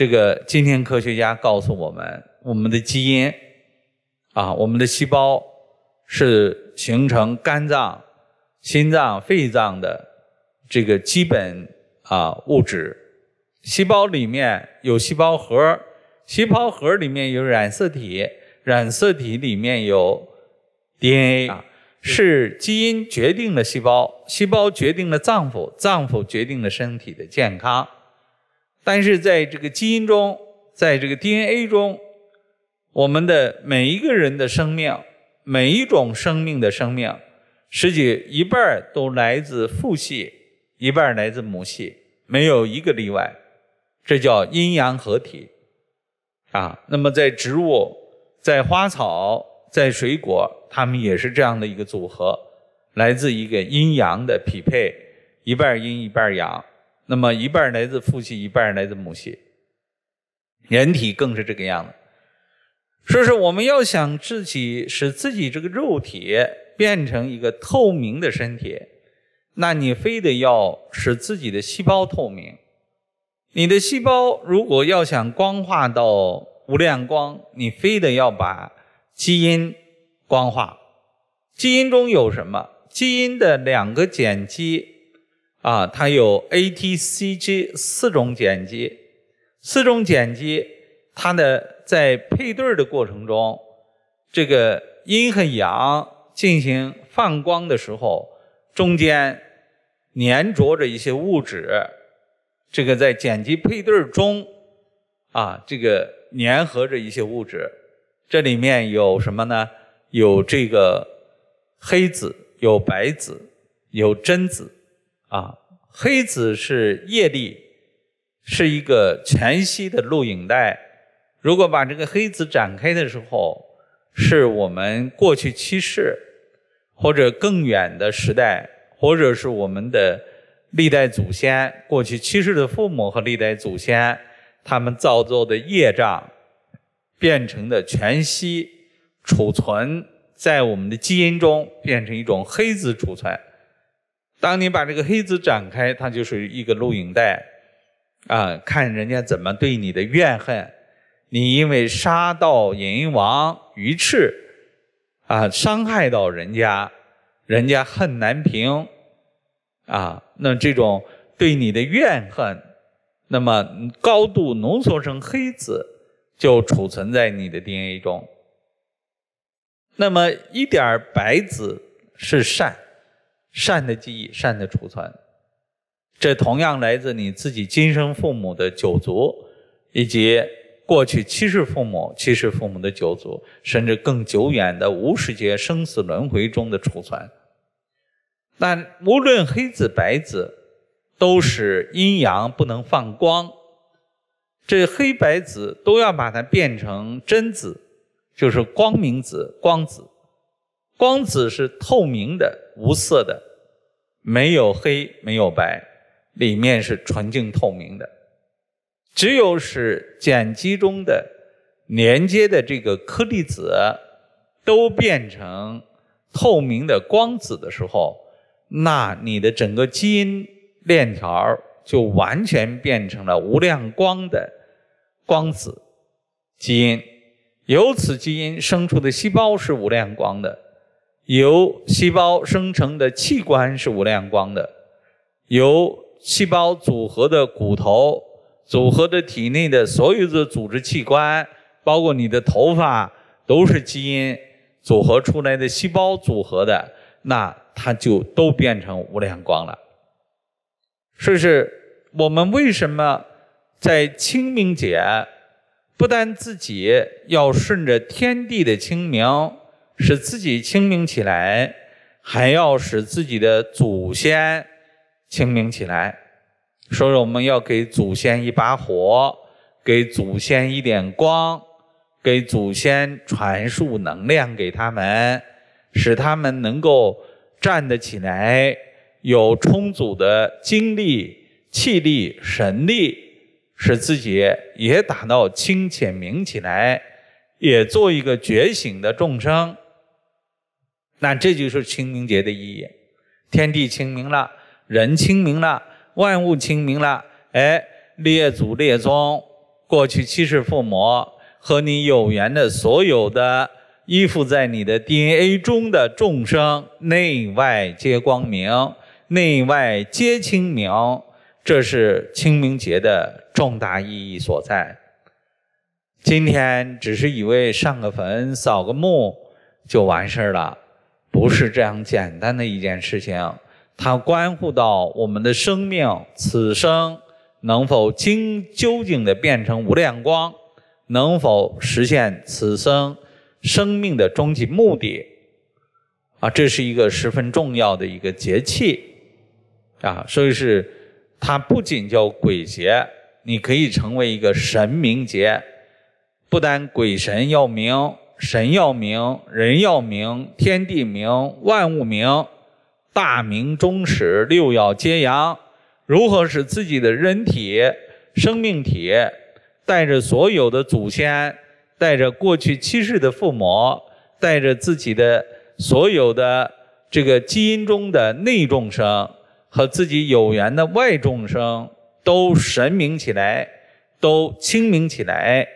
这个今天科学家告诉我们，我们的基因啊，我们的细胞是形成肝脏、心脏、肺脏的这个基本啊物质。细胞里面有细胞核，细胞核里面有染色体，染色体里面有 DNA 啊，是基因决定了细胞，细胞决定了脏腑，脏腑决定了身体的健康。但是在这个基因中，在这个 DNA 中，我们的每一个人的生命，每一种生命的生命，实际一半都来自父系，一半来自母系，没有一个例外。这叫阴阳合体啊。那么在植物、在花草、在水果，它们也是这样的一个组合，来自一个阴阳的匹配，一半阴一半阳。那么一半来自父系，一半来自母系。人体更是这个样子。说是我们要想自己使自己这个肉体变成一个透明的身体，那你非得要使自己的细胞透明。你的细胞如果要想光化到无量光，你非得要把基因光化。基因中有什么？基因的两个碱基啊，它有 A、T、C、G 四种碱基。四种碱基，它的在配对的过程中，这个阴和阳进行放光的时候，中间粘着着一些物质。这个在碱基配对中，啊，这个粘合着一些物质，这里面有什么呢？有这个黑子，有白子，有真子，啊，黑子是叶力，是一个全息的录影带。如果把这个黑子展开的时候，是我们过去七世或者更远的时代，或者是我们的。历代祖先，过去去世的父母和历代祖先，他们造作的业障，变成的全息储存在我们的基因中，变成一种黑子储存。当你把这个黑子展开，它就是一个录影带，啊，看人家怎么对你的怨恨。你因为杀到阎王鱼翅，啊，伤害到人家，人家恨难平。啊，那这种对你的怨恨，那么高度浓缩成黑子，就储存在你的 DNA 中。那么一点白子是善，善的记忆，善的储存。这同样来自你自己今生父母的九族，以及过去七世父母、七世父母的九族，甚至更久远的无始劫生死轮回中的储存。但无论黑子白子，都是阴阳不能放光。这黑白子都要把它变成真子，就是光明子、光子。光子是透明的、无色的，没有黑，没有白，里面是纯净透明的。只有使碱基中的连接的这个颗粒子都变成透明的光子的时候。那你的整个基因链条就完全变成了无量光的光子基因，由此基因生出的细胞是无量光的，由细胞生成的器官是无量光的，由细胞组合的骨头组合的体内的所有的组织器官，包括你的头发，都是基因组合出来的细胞组合的。那它就都变成无量光了。所以是我们为什么在清明节，不但自己要顺着天地的清明，使自己清明起来，还要使自己的祖先清明起来。所以我们要给祖先一把火，给祖先一点光，给祖先传输能量给他们。使他们能够站得起来，有充足的精力、气力、神力，使自己也达到清浅明起来，也做一个觉醒的众生。那这就是清明节的意义：天地清明了，人清明了，万物清明了。哎，列祖列宗过去七世父母和你有缘的所有的依附在你的 DNA 中的众生，内外皆光明，内外皆清明。这是清明节的重大意义所在。今天只是以为上个坟、扫个墓就完事儿了，不是这样简单的一件事情。它关乎到我们的生命，此生能否经究竟的变成无量光，能否实现此生生命的终极目的？啊，这是一个十分重要的一个节气啊，所以是它不仅叫鬼节，你可以成为一个神明节。不但鬼神要明，神要明，人要明，天地明，万物明。大明中始，六要皆阳。如何使自己的人体、生命体带着所有的祖先，带着过去七世的父母，带着自己的所有的这个基因中的内众生和自己有缘的外众生，都神明起来，都清明起来。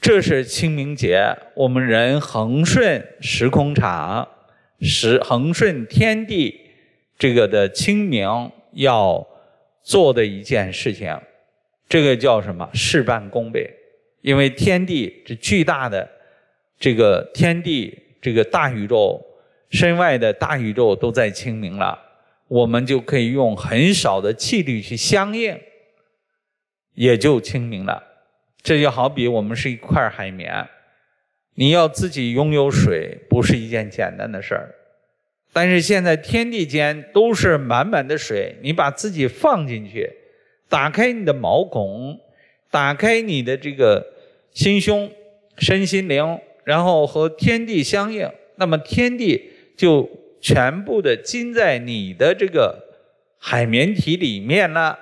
这是清明节，我们人恒顺时空场。时恒顺天地这个的清明要做的一件事情，这个叫什么？事半功倍。因为天地这巨大的这个天地这个大宇宙身外的大宇宙都在清明了，我们就可以用很少的气力去相应，也就清明了。这就好比我们是一块海绵。你要自己拥有水，不是一件简单的事儿。但是现在天地间都是满满的水，你把自己放进去，打开你的毛孔，打开你的这个心胸、身心灵，然后和天地相应，那么天地就全部的浸在你的这个海绵体里面了。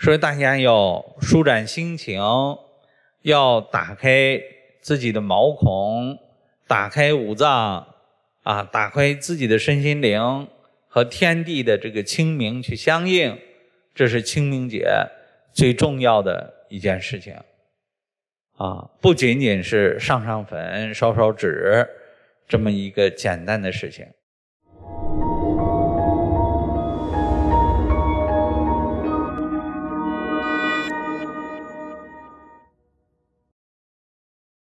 所以大家要舒展心情。要打开自己的毛孔，打开五脏，啊，打开自己的身心灵和天地的这个清明去相应，这是清明节最重要的一件事情，啊，不仅仅是上上坟、烧烧纸这么一个简单的事情。